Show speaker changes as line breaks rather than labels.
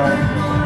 Bye.